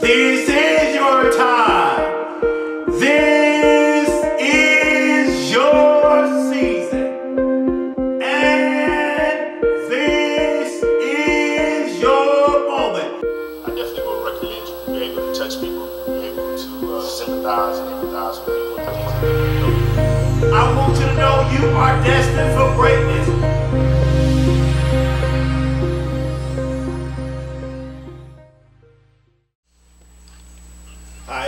This is your time. This is your season. And this is your moment. I definitely would recommend you be able to touch people, be able to uh, sympathize and empathize with people. and things that they go through. I want you to know you are destined for greatness.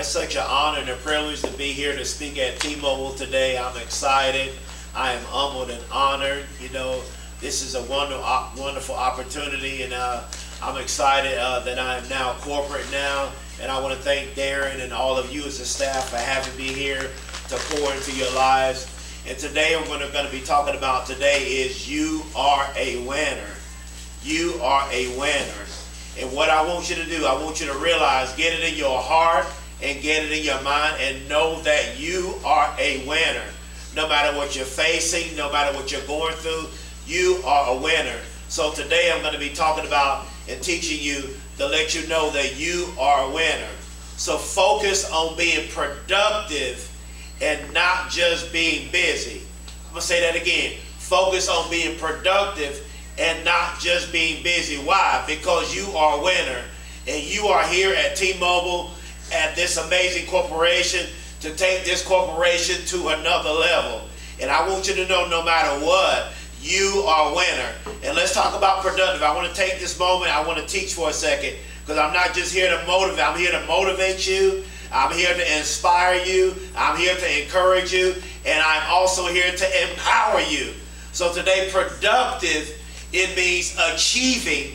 It's such an honor and a privilege to be here to speak at T-Mobile today. I'm excited. I am humbled and honored. You know, this is a wonderful, wonderful opportunity, and uh, I'm excited uh, that I am now corporate now. And I want to thank Darren and all of you as a staff for having me here to pour into your lives. And today to, going to be talking about today is you are a winner. You are a winner. And what I want you to do, I want you to realize, get it in your heart and get it in your mind and know that you are a winner. No matter what you're facing, no matter what you're going through, you are a winner. So today I'm going to be talking about and teaching you to let you know that you are a winner. So focus on being productive and not just being busy. I'm going to say that again. Focus on being productive and not just being busy. Why? Because you are a winner and you are here at T-Mobile at this amazing corporation to take this corporation to another level. And I want you to know no matter what, you are a winner. And let's talk about productive. I want to take this moment, I want to teach for a second because I'm not just here to motivate, I'm here to motivate you. I'm here to inspire you. I'm here to encourage you. And I'm also here to empower you. So today, productive, it means achieving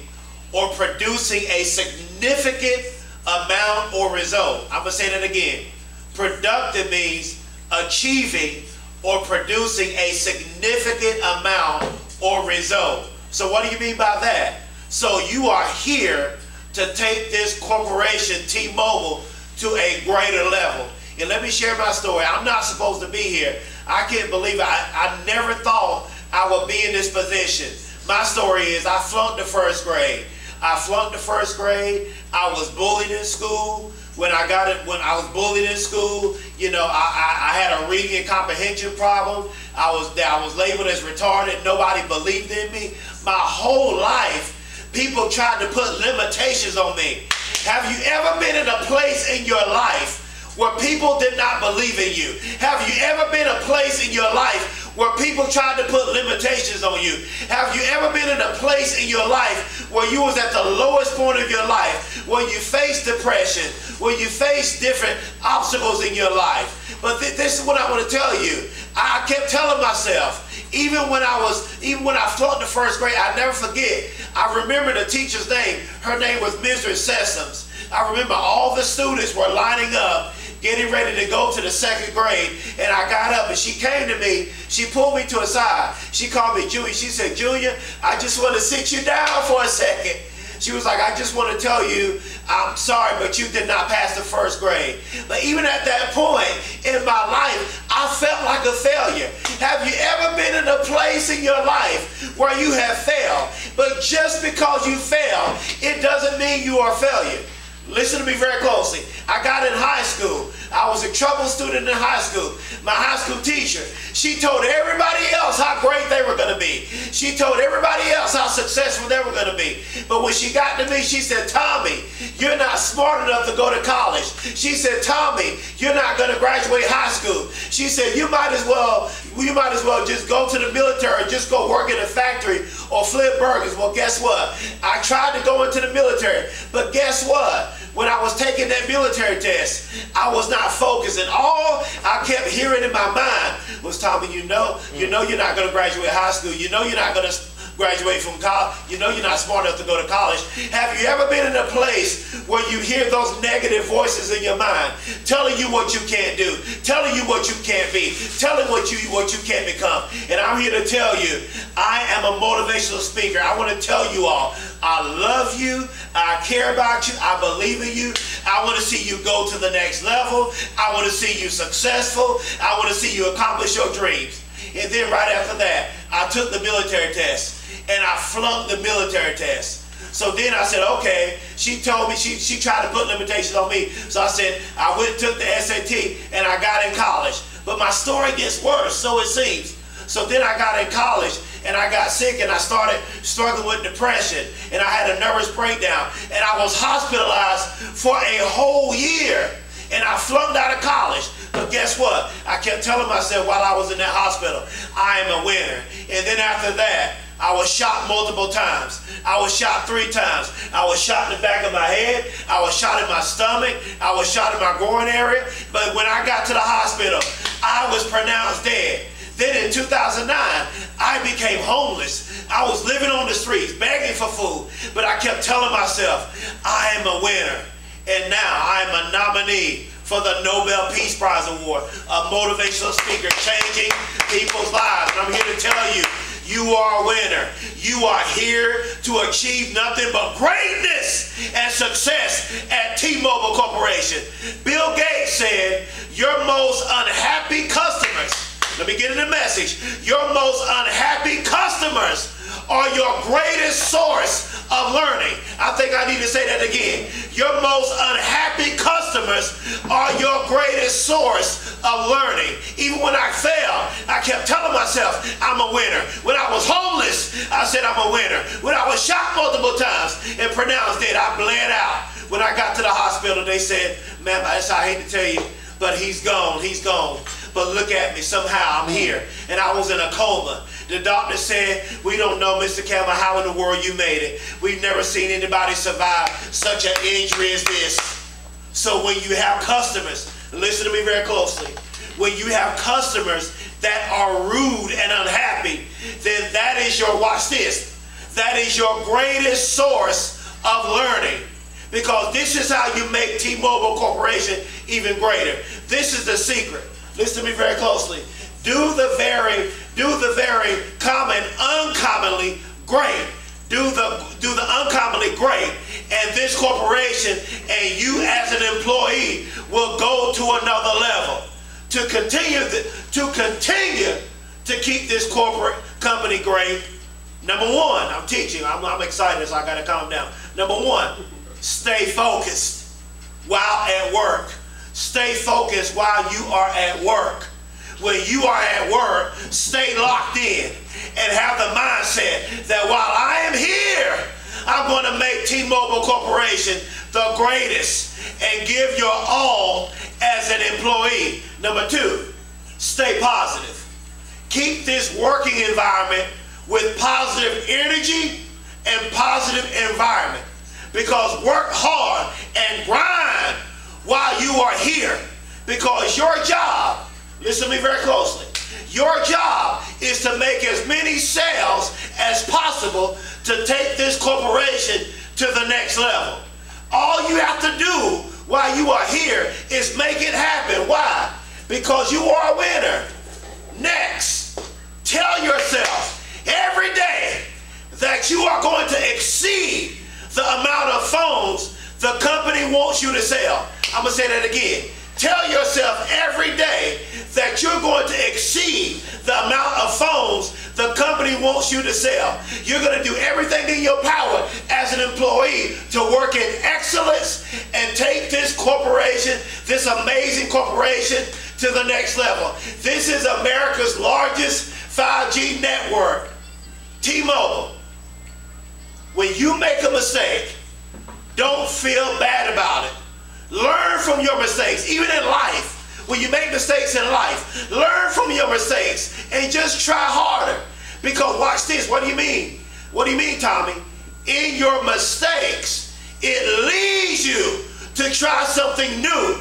or producing a significant amount or result. I'm going to say that again. Productive means achieving or producing a significant amount or result. So what do you mean by that? So you are here to take this corporation, T-Mobile, to a greater level. And let me share my story. I'm not supposed to be here. I can't believe it. I, I never thought I would be in this position. My story is I flunked the first grade. I flunked the first grade. I was bullied in school. When I got it, when I was bullied in school, you know, I, I, I had a reading and comprehension problem. I was I was labeled as retarded. Nobody believed in me. My whole life, people tried to put limitations on me. Have you ever been in a place in your life where people did not believe in you? Have you ever been a place in your life where people tried to put limitations on you? Have you ever been in a place in your life where you was at the lowest point of your life, where you faced depression, where you faced different obstacles in your life? But th this is what I want to tell you. I kept telling myself, even when I was, even when I taught the first grade, I never forget. I remember the teacher's name. Her name was Mrs. Sessoms. I remember all the students were lining up getting ready to go to the second grade. And I got up and she came to me. She pulled me to a side. She called me Junior. She said, Junior, I just want to sit you down for a second. She was like, I just want to tell you, I'm sorry, but you did not pass the first grade. But even at that point in my life, I felt like a failure. Have you ever been in a place in your life where you have failed? But just because you fail, it doesn't mean you are a failure. Listen to me very closely. I got in high school. I was a trouble student in high school. My high school teacher, she told everybody else how great they were going to be. She told everybody else how successful they were going to be. But when she got to me, she said, Tommy, you're not smart enough to go to college. She said, Tommy, you're not going to graduate high school. She said, you might as well, you might as well just go to the military, just go work in a factory or flip burgers. Well, guess what? I tried to go into the military, but guess what? When I was taking that military test, I was not focused. And all I kept hearing in my mind was, Tommy, you know, you know you're not going to graduate high school. You know you're not going to graduate from college. You know you're not smart enough to go to college. Have you ever been in a place where you hear those negative voices in your mind telling you what you can't do, telling you what you can't be, telling what you what you can't become? And I'm here to tell you, I am a motivational speaker. I want to tell you all, I love you. I care about you. I believe in you. I want to see you go to the next level. I want to see you successful. I want to see you accomplish your dreams. And then right after that, I took the military test and I flunked the military test. So then I said, okay. she told me she she tried to put limitations on me. So I said I went took the SAT and I got in college. But my story gets worse, so it seems. So then I got in college and I got sick and I started struggling with depression and I had a nervous breakdown and I was hospitalized for a whole year and I flunked out of college. But guess what? I kept telling myself while I was in that hospital, I am a winner. And then after that, I was shot multiple times. I was shot three times. I was shot in the back of my head. I was shot in my stomach. I was shot in my groin area. But when I got to the hospital, I was pronounced dead. Then in 2009, I became homeless. I was living on the streets, begging for food. But I kept telling myself, I am a winner. And now I am a nominee for the Nobel Peace Prize Award, a motivational speaker changing people's lives. And I'm here to tell you, you are a winner. You are here to achieve nothing but greatness and success at T-Mobile Corporation. Bill Gates said, your most unhappy customers let me get in the message. Your most unhappy customers are your greatest source of learning. I think I need to say that again. Your most unhappy customers are your greatest source of learning. Even when I failed, I kept telling myself, I'm a winner. When I was homeless, I said, I'm a winner. When I was shot multiple times and pronounced dead, I bled out. When I got to the hospital, they said, man, I hate to tell you, but he's gone, he's gone. But look at me, somehow I'm here. And I was in a coma. The doctor said, we don't know, Mr. Campbell, how in the world you made it. We've never seen anybody survive such an injury as this. So when you have customers, listen to me very closely. When you have customers that are rude and unhappy, then that is your, watch this, that is your greatest source of learning because this is how you make T-Mobile Corporation even greater. This is the secret. Listen to me very closely. Do the very, do the very common uncommonly great. Do the do the uncommonly great, and this corporation and you as an employee will go to another level. To continue the, to continue to keep this corporate company great. Number one, I'm teaching. I'm, I'm excited, so I got to calm down. Number one, stay focused while at work. Stay focused while you are at work. When you are at work, stay locked in and have the mindset that while I am here, I'm going to make T-Mobile Corporation the greatest and give your all as an employee. Number two, stay positive. Keep this working environment with positive energy and positive environment because work hard and grind while you are here. Because your job, listen to me very closely, your job is to make as many sales as possible to take this corporation to the next level. All you have to do while you are here is make it happen. Why? Because you are a winner. Next, tell yourself every day that you are going to exceed the amount of phones the company wants you to sell. I'm going to say that again. Tell yourself every day that you're going to exceed the amount of phones the company wants you to sell. You're going to do everything in your power as an employee to work in excellence and take this corporation, this amazing corporation, to the next level. This is America's largest 5G network, T-Mobile. When you make a mistake, don't feel bad about it. Learn from your mistakes, even in life. When you make mistakes in life, learn from your mistakes and just try harder. Because watch this. What do you mean? What do you mean, Tommy? In your mistakes, it leads you to try something new.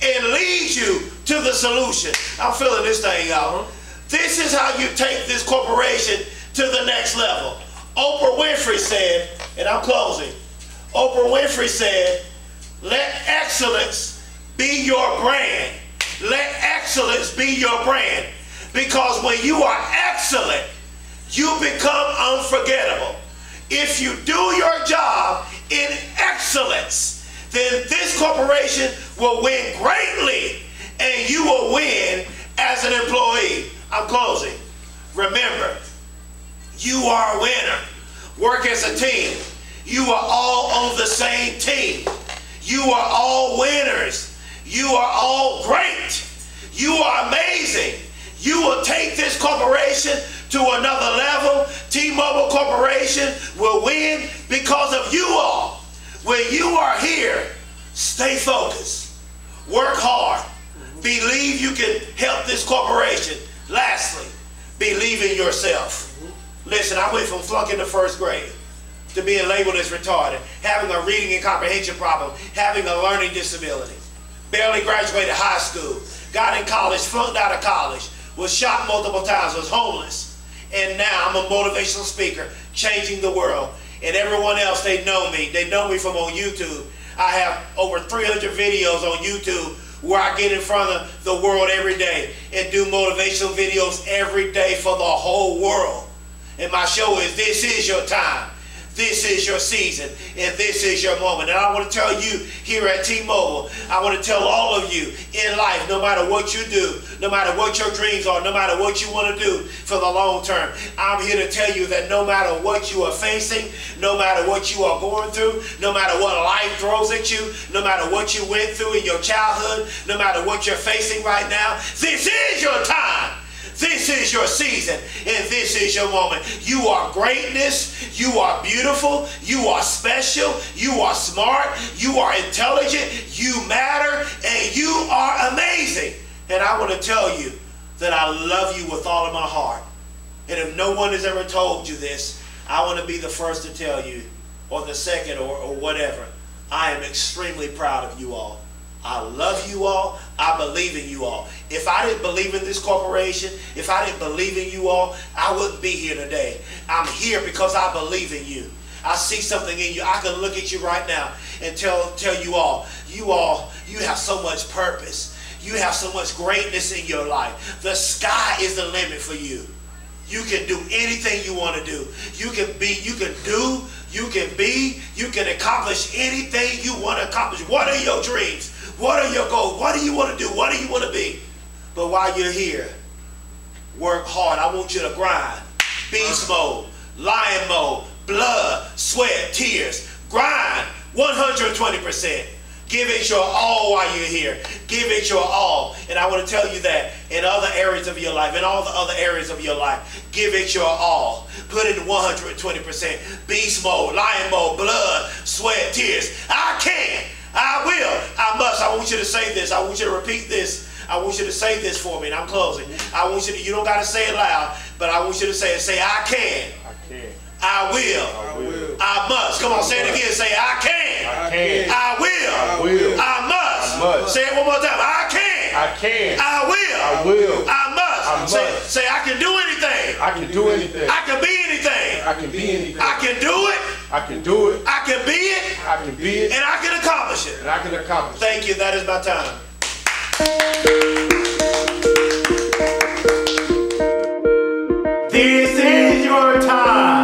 It leads you to the solution. I'm feeling this thing, y'all. Uh-huh. This is how you take this corporation to the next level. Oprah Winfrey said, and I'm closing. Oprah Winfrey said, let excellence be your brand. Let excellence be your brand. Because when you are excellent, you become unforgettable. If you do your job in excellence, then this corporation will win greatly and you will win as an employee. I'm closing. Remember, you are a winner. Work as a team. You are all on the same team. You are all winners. You are all great. You are amazing. You will take this corporation to another level. T-Mobile Corporation will win because of you all. When you are here, stay focused. Work hard. Believe you can help this corporation. Lastly, believe in yourself. Listen, I went from flunking the first grade to being labeled as retarded, having a reading and comprehension problem, having a learning disability, barely graduated high school, got in college, flunked out of college, was shot multiple times, was homeless, and now I'm a motivational speaker, changing the world. And everyone else, they know me. They know me from on YouTube. I have over 300 videos on YouTube where I get in front of the world every day and do motivational videos every day for the whole world. And my show is This Is Your Time. This is your season and this is your moment. And I want to tell you here at T-Mobile, I want to tell all of you in life, no matter what you do, no matter what your dreams are, no matter what you want to do for the long term, I'm here to tell you that no matter what you are facing, no matter what you are going through, no matter what life throws at you, no matter what you went through in your childhood, no matter what you're facing right now, this is your time. This is your season and this is your moment. You are greatness. You are beautiful. You are special. You are smart. You are intelligent. You matter and you are amazing. And I want to tell you that I love you with all of my heart. And if no one has ever told you this, I want to be the first to tell you, or the second, or, or whatever. I am extremely proud of you all. I love you all. I believe in you all. If I didn't believe in this corporation, if I didn't believe in you all, I wouldn't be here today. I'm here because I believe in you. I see something in you. I can look at you right now and tell, tell you all, you all, you have so much purpose. You have so much greatness in your life. The sky is the limit for you. You can do anything you want to do. You can be, you can do, you can be, you can accomplish anything you want to accomplish. What are your dreams? What are your goals? What do you want to do? What do you want to be? But while you're here, work hard. I want you to grind. Beast mode, lion mode, blood, sweat, tears. Grind 120%. Give it your all while you're here. Give it your all. And I want to tell you that in other areas of your life, in all the other areas of your life, give it your all. Put it 120%. Beast mode, lion mode, blood, sweat, tears. I can. I will. I must. I want you to say this. I want you to repeat this. I want you to say this for me, and I'm closing. I want you to, you don't got to say it loud, but I want you to say it. Say, I can. I can. I will. I will. I must. Come on, say it again. Say, I can. I can. I will. I will. I must. I must. Say it one more time. I can. I can. I will. I will. I must. I Say, must. say, I can do anything. I can do anything. I can be anything. I can be anything. I can do it. I can do it. I can be it. I can be it. And I can accomplish it. And I can accomplish it. Thank you. That is my time. This is your time.